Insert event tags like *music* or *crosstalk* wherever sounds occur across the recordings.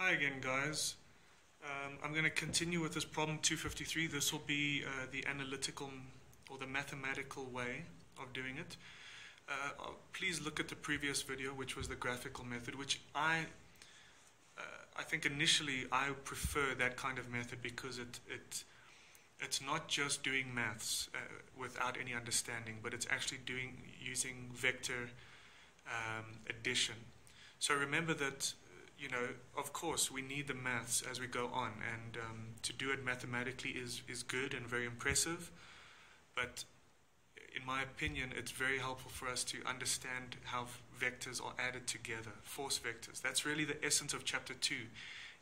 Hi again, guys. Um, I'm going to continue with this problem 253. This will be uh, the analytical or the mathematical way of doing it. Uh, uh, please look at the previous video, which was the graphical method, which I uh, I think initially I prefer that kind of method because it it it's not just doing maths uh, without any understanding, but it's actually doing using vector um, addition. So remember that you know, of course, we need the maths as we go on, and um, to do it mathematically is, is good and very impressive. But in my opinion, it's very helpful for us to understand how vectors are added together, force vectors. That's really the essence of chapter 2,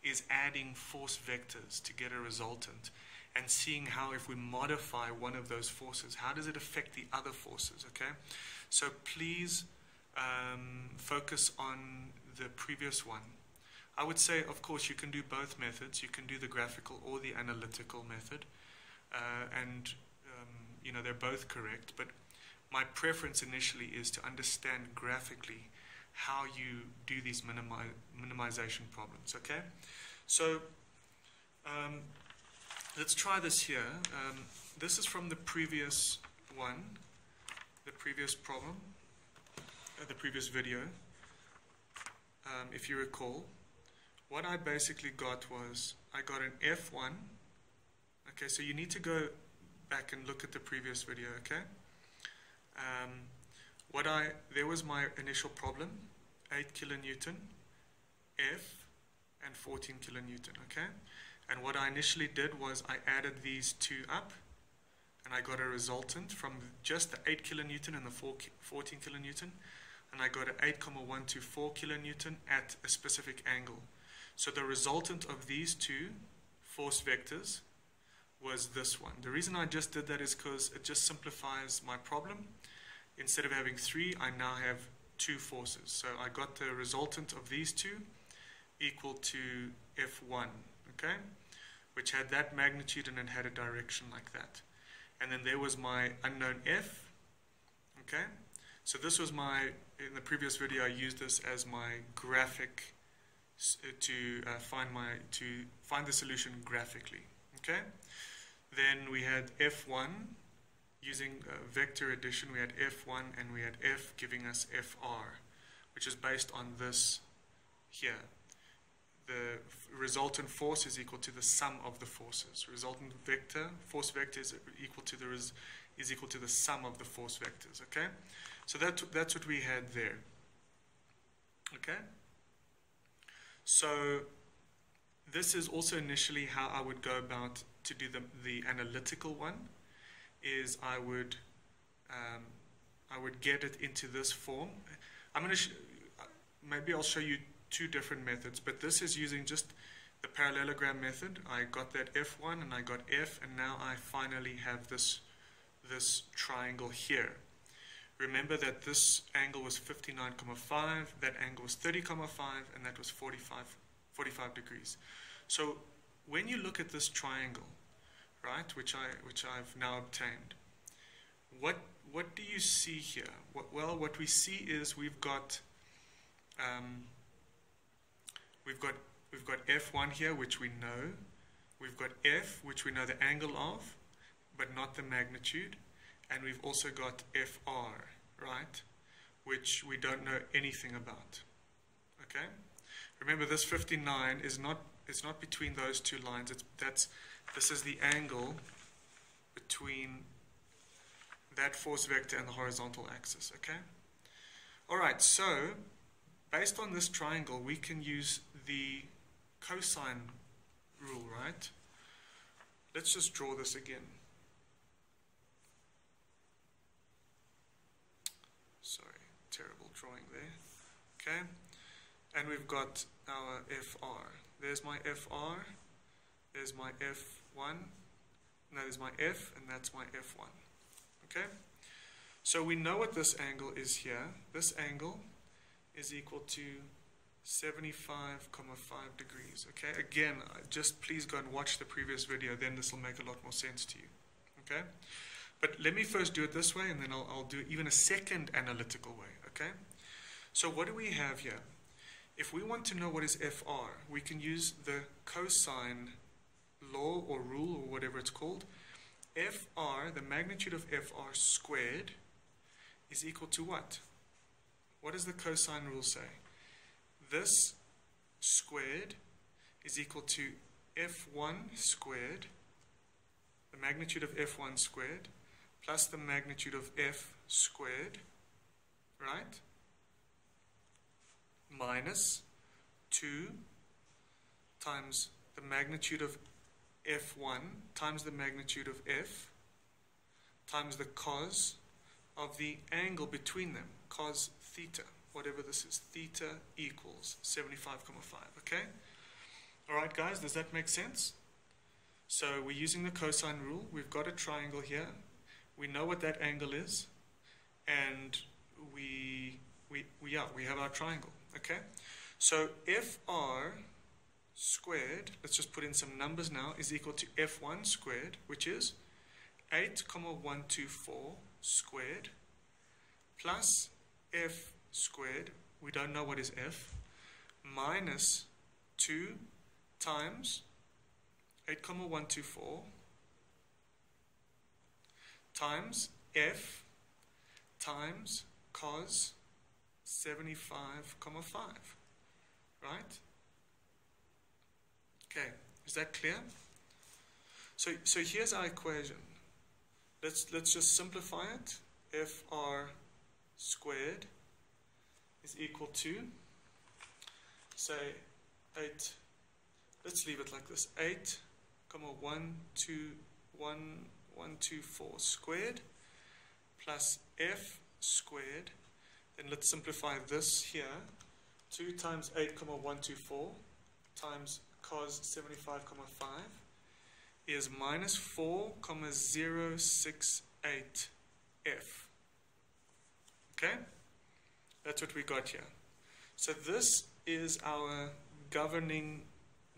is adding force vectors to get a resultant and seeing how if we modify one of those forces, how does it affect the other forces, okay? So please um, focus on the previous one I would say, of course, you can do both methods. You can do the graphical or the analytical method, uh, and um, you know they're both correct. But my preference initially is to understand graphically how you do these minimi minimization problems. Okay, so um, let's try this here. Um, this is from the previous one, the previous problem, uh, the previous video. Um, if you recall what I basically got was I got an F1. Okay, so you need to go back and look at the previous video, okay? Um, what I, there was my initial problem, 8 kilonewton, F, and 14 kilonewton, okay? And what I initially did was I added these two up, and I got a resultant from just the 8 kilonewton and the 4, 14 kilonewton, and I got an 8,124 kilonewton at a specific angle. So the resultant of these two force vectors was this one. The reason I just did that is because it just simplifies my problem. Instead of having three, I now have two forces. So I got the resultant of these two equal to F1, okay? Which had that magnitude and it had a direction like that. And then there was my unknown F, okay? So this was my, in the previous video I used this as my graphic to uh, find my to find the solution graphically. Okay. Then we had f1 using uh, vector addition. We had f1 and we had f giving us fr, which is based on this here. The resultant force is equal to the sum of the forces. Resultant vector, force vector is equal to the is equal to the sum of the force vectors. Okay, so that that's what we had there. Okay. So this is also initially how I would go about to do the, the analytical one is I would um, I would get it into this form. I'm going to maybe I'll show you two different methods, but this is using just the parallelogram method. I got that F1 and I got F, and now I finally have this this triangle here. Remember that this angle was 59,5, that angle was 30,5, and that was 45, 45 degrees. So when you look at this triangle, right, which, I, which I've now obtained, what, what do you see here? What, well, what we see is we've got, um, we've got, we've got F1 here, which we know. We've got F, which we know the angle of, but not the magnitude and we've also got FR, right, which we don't know anything about. Okay? Remember, this 59 is not it's not between those two lines. It's that's this is the angle between that force vector and the horizontal axis. Okay. All right. So, based on this triangle, we can use the cosine rule, right? Let's just draw this again. Drawing there. Okay, and we've got our FR. There's my FR, there's my F1, and that is my F, and that's my F1. Okay, so we know what this angle is here. This angle is equal to 75,5 degrees. Okay, again, uh, just please go and watch the previous video, then this will make a lot more sense to you. Okay, but let me first do it this way, and then I'll, I'll do even a second analytical way. Okay? So what do we have here? if we want to know what is FR, we can use the cosine law or rule or whatever it's called. FR, the magnitude of FR squared, is equal to what? What does the cosine rule say? This squared is equal to F1 squared, the magnitude of F1 squared, plus the magnitude of F squared, right? Minus 2 times the magnitude of F1 times the magnitude of F times the cos of the angle between them, cos theta, whatever this is, theta equals 75,5, okay? All right, guys, does that make sense? So we're using the cosine rule. We've got a triangle here. We know what that angle is, and we, we, we, yeah, we have our triangle, okay? So FR squared, let's just put in some numbers now, is equal to F1 squared, which is 8,124 squared plus f squared, we don't know what is f, minus 2 times 8,124 times f times cos 75,5. Right? Okay, is that clear? So, so here's our equation. Let's, let's just simplify it. Fr squared is equal to, say, 8, let's leave it like this, 8, comma 1, 2, 1, 1, 2, 4 squared plus f squared. Then let's simplify this here. 2 times 8, comma 1, 2, 4 times cos 75, comma 5 is minus 4, comma 068 f. Okay? That's what we got here. So this is our governing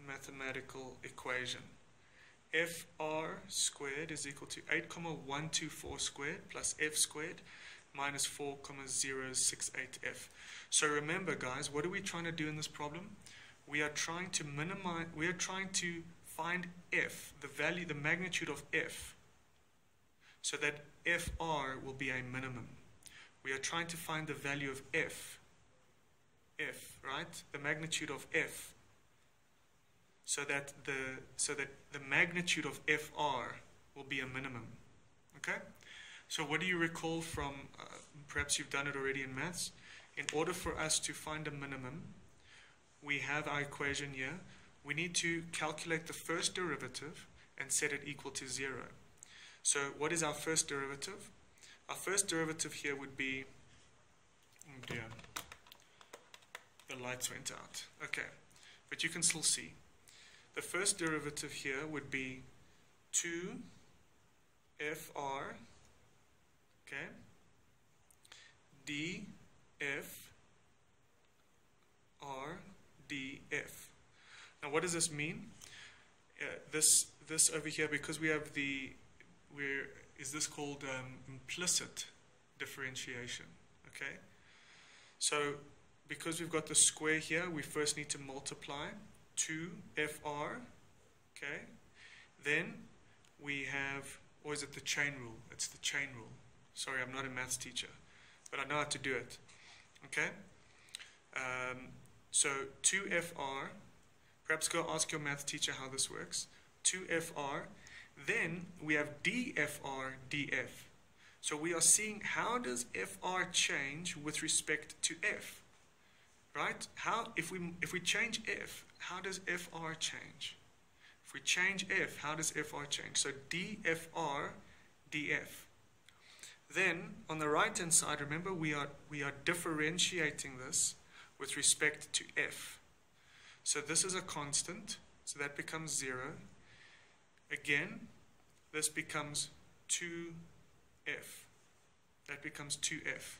mathematical equation. FR squared is equal to 8,124 squared plus F squared minus 4,068F. So remember guys, what are we trying to do in this problem? We are trying to minimize, we are trying to find F, the value, the magnitude of F, so that FR will be a minimum. We are trying to find the value of F, F, right? The magnitude of F, so that the, so that the magnitude of FR will be a minimum. Okay? So what do you recall from, uh, perhaps you've done it already in maths, in order for us to find a minimum, we have our equation here. We need to calculate the first derivative and set it equal to 0. So what is our first derivative? Our first derivative here would be, oh dear, the lights went out. Okay, but you can still see. The first derivative here would be 2fr, okay, df r df. Now what does this mean? Uh, this this over here because we have the we're is this called um, implicit differentiation okay? So because we've got the square here we first need to multiply 2fr okay? Then we have or is it the chain rule? It's the chain rule sorry I'm not a maths teacher but I know how to do it okay um, so 2fr Perhaps go ask your math teacher how this works. 2FR. Then we have DFR, DF. So we are seeing how does FR change with respect to F? Right? How if we if we change F, how does FR change? If we change F, how does FR change? So DFR, DF. Then on the right hand side, remember we are we are differentiating this with respect to F. So this is a constant, so that becomes 0. Again, this becomes 2f. That becomes 2f.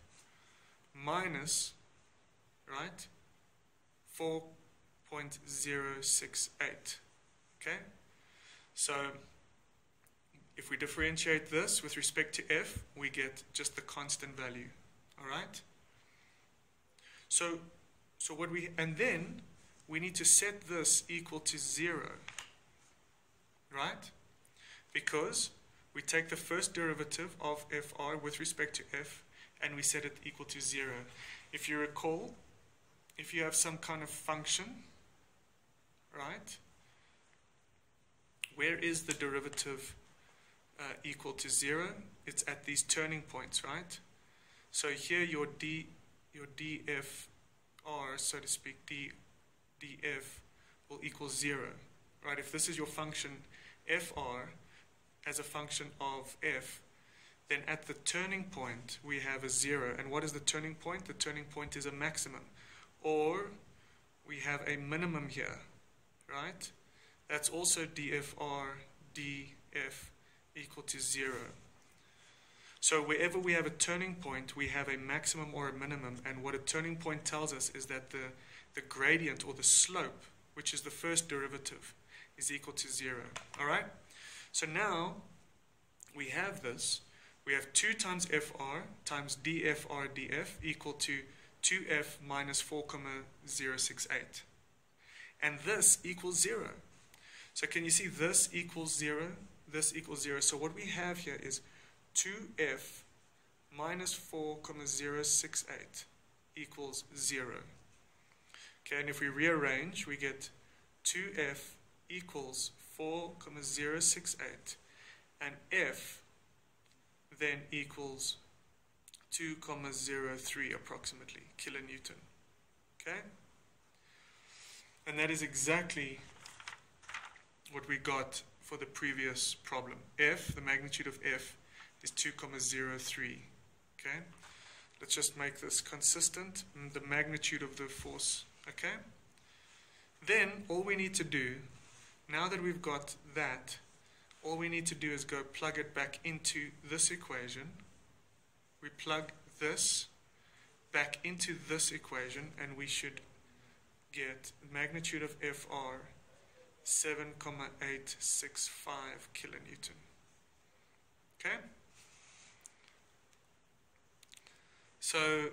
Minus, right, 4.068. Okay? So if we differentiate this with respect to f, we get just the constant value. All right? So so what we, and then we need to set this equal to zero, right? Because we take the first derivative of fr with respect to f and we set it equal to zero. If you recall, if you have some kind of function, right, where is the derivative uh, equal to zero? It's at these turning points, right? So here your d, your dfr, so to speak, d, df will equal zero, right? If this is your function fr as a function of f, then at the turning point we have a zero. And what is the turning point? The turning point is a maximum. Or we have a minimum here, right? That's also dfr df equal to zero. So wherever we have a turning point, we have a maximum or a minimum. And what a turning point tells us is that the, the gradient or the slope, which is the first derivative, is equal to zero. All right? So now we have this. We have 2 times fr times dfr df equal to 2f minus 4,068. And this equals 0. So can you see this equals 0? This equals 0. So what we have here is 2f minus 4,068 equals 0. Okay, and if we rearrange, we get 2f equals 4,068 and f then equals 2,03 approximately kilonewton. Okay? And that is exactly what we got for the previous problem. F, the magnitude of F, is 2,03. Okay? Let's just make this consistent. Mm, the magnitude of the force. Okay? Then all we need to do, now that we've got that, all we need to do is go plug it back into this equation. We plug this back into this equation and we should get magnitude of FR 7,865 kilonewton. Okay? So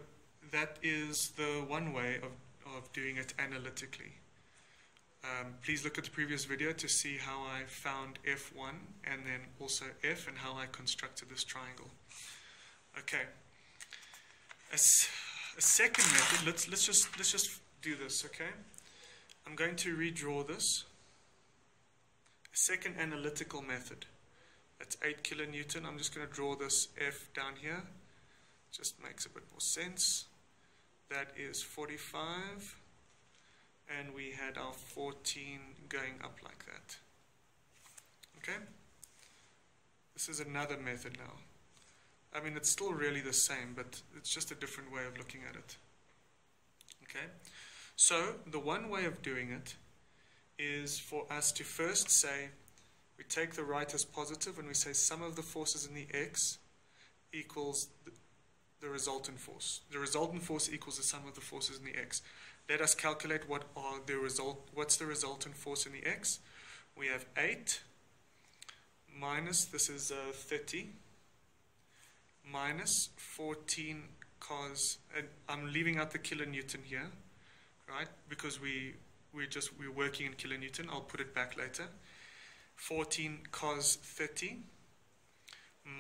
that is the one way of, of doing it analytically. Um, please look at the previous video to see how I found F1 and then also F and how I constructed this triangle. Okay. A, a second method, let's, let's, just, let's just do this, okay? I'm going to redraw this. Second analytical method. That's 8 kilonewton. I'm just going to draw this F down here. Just makes a bit more sense. That is 45 and we had our 14 going up like that. Okay? This is another method now. I mean, it's still really the same, but it's just a different way of looking at it. Okay? So, the one way of doing it is for us to first say, we take the right as positive and we say sum of the forces in the x equals the, the resultant force. The resultant force equals the sum of the forces in the x. Let us calculate what are the result. What's the resultant force in the x? We have 8 minus, this is uh, 30, minus 14 cos, and I'm leaving out the kilonewton here, right? Because we, we're just, we're working in kilonewton. I'll put it back later. 14 cos 30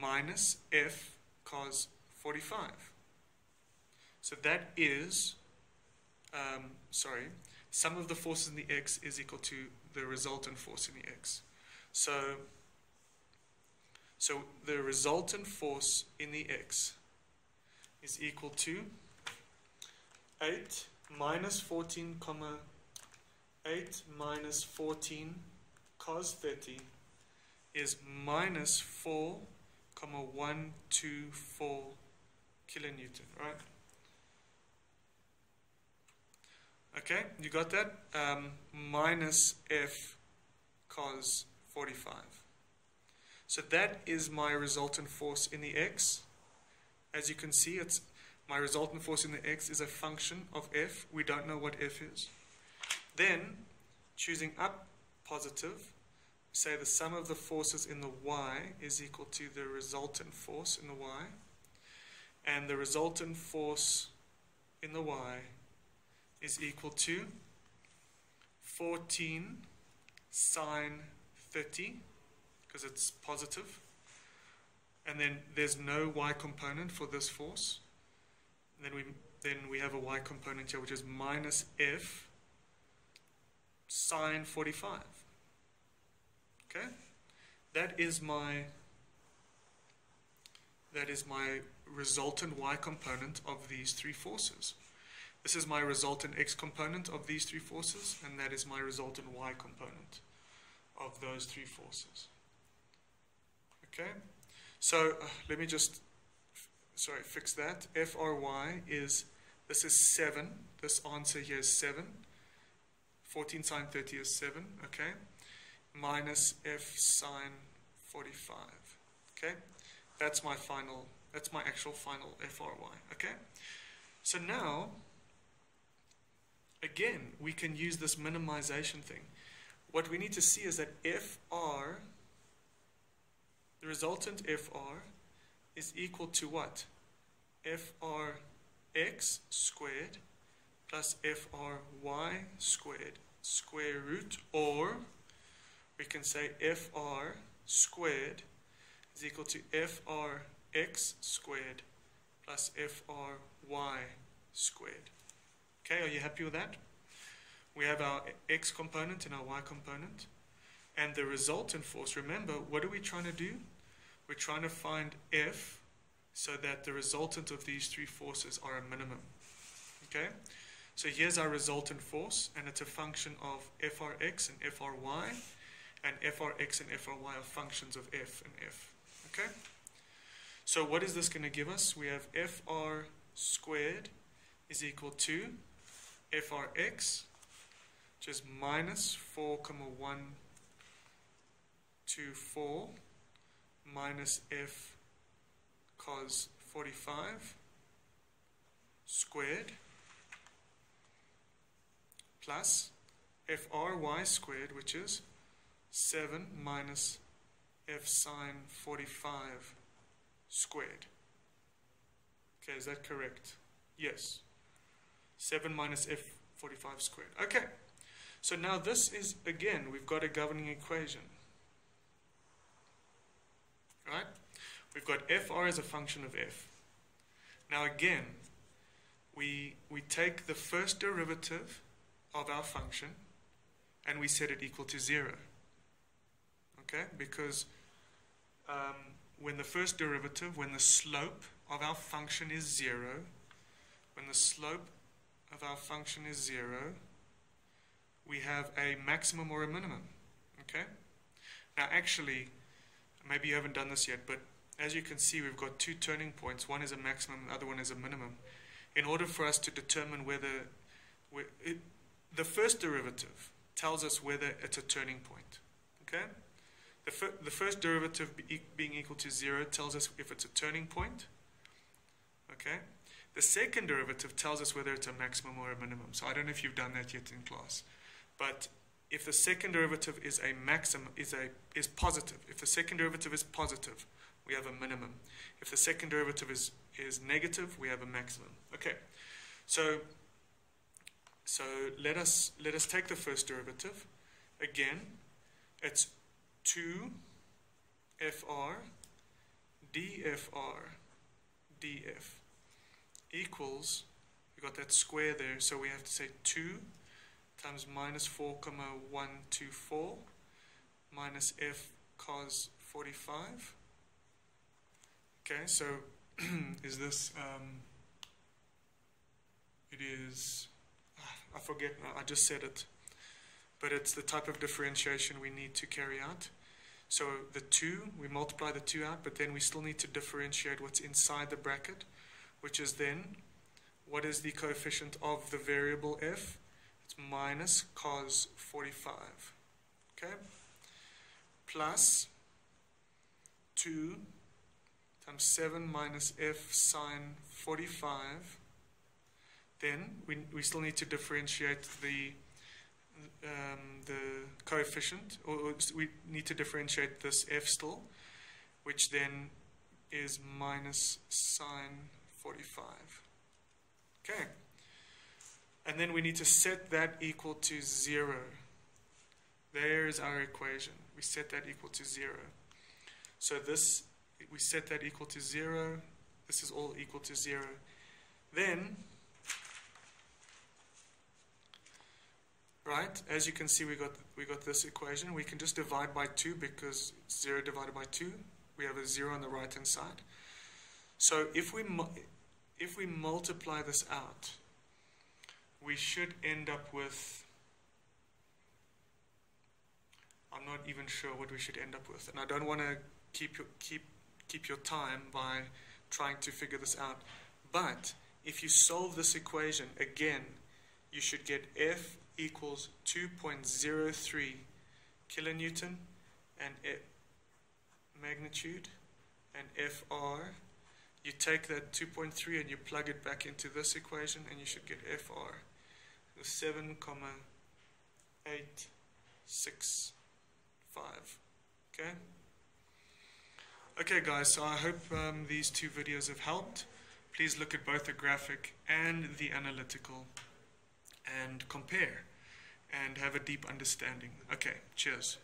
minus f cos 45. So that is um, sorry, sum of the forces in the x is equal to the resultant force in the x. So, so the resultant force in the x is equal to 8 minus 14 comma 8 minus 14 cos 30 is minus 4 comma 124 kilonewton, right? Okay, you got that? Um, minus f cos 45. So that is my resultant force in the x. As you can see, it's my resultant force in the x is a function of f. We don't know what f is. Then, choosing up positive, say the sum of the forces in the y is equal to the resultant force in the y. And the resultant force in the y is equal to 14 sine 30 because it's positive. And then there's no y component for this force. And then we then we have a y component here which is minus f sine 45. Okay? That is my that is my resultant y component of these three forces. This is my resultant x component of these three forces, and that is my resultant y component of those three forces. Okay? So uh, let me just, sorry, fix that. FRY is, this is 7. This answer here is 7. 14 sine 30 is 7, okay? Minus F sine 45, okay? That's my final, that's my actual final FRY, okay? So now, again, we can use this minimization thing. What we need to see is that FR, the resultant FR, is equal to what? FRX squared plus FRY squared square root, or we can say FR squared is equal to FRX squared plus FRY squared. Okay, are you happy with that? We have our x component and our y component. And the resultant force, remember, what are we trying to do? We're trying to find F so that the resultant of these three forces are a minimum. Okay? So here's our resultant force, and it's a function of FRX and FRY, and FRX and FRY are functions of F and F. Okay? So what is this going to give us? We have FR squared is equal to FRX, which is minus 4, comma 1, 2, 4, minus F cos 45 squared plus FRY squared, which is 7 minus F sine 45 squared. Okay, is that correct? Yes. 7 minus f 45 squared. Okay, so now this is, again, we've got a governing equation. Right? We've got fr as a function of f. Now again, we, we take the first derivative of our function and we set it equal to 0. Okay? Because um, when the first derivative, when the slope of our function is 0, when the slope of our function is 0, we have a maximum or a minimum. Okay? Now, actually, maybe you haven't done this yet, but as you can see, we've got two turning points. One is a maximum, the other one is a minimum. In order for us to determine whether it, the first derivative tells us whether it's a turning point. Okay? The, fir the first derivative be being equal to 0 tells us if it's a turning point. Okay? The second derivative tells us whether it's a maximum or a minimum. So I don't know if you've done that yet in class. But if the second derivative is a maximum is a is positive, if the second derivative is positive, we have a minimum. If the second derivative is is negative, we have a maximum. Okay. So so let us let us take the first derivative. Again, it's 2 fr dfr df equals, we got that square there, so we have to say 2 times minus 4 comma 124 minus f cos 45. Okay, so *clears throat* is this, um, it is, I forget, I just said it, but it's the type of differentiation we need to carry out. So the 2, we multiply the 2 out, but then we still need to differentiate what's inside the bracket which is then, what is the coefficient of the variable f? It's minus cos 45. Okay? Plus 2 times 7 minus f sine 45. Then we, we still need to differentiate the um, the coefficient, or, we need to differentiate this f still, which then is minus sine 45. Okay. And then we need to set that equal to 0. There's our equation. We set that equal to 0. So this, we set that equal to 0. This is all equal to 0. Then, right, as you can see, we got, we got this equation. We can just divide by 2 because 0 divided by 2. We have a 0 on the right-hand side. So if we, if we multiply this out, we should end up with I'm not even sure what we should end up with. And I don't want to keep your, keep, keep your time by trying to figure this out. But if you solve this equation again, you should get F equals 2.03 kilonewton and F magnitude and FR. You take that 2.3 and you plug it back into this equation and you should get FR. 7,86 5. Okay? Okay, guys, so I hope um, these two videos have helped. Please look at both the graphic and the analytical and compare and have a deep understanding. Okay, cheers.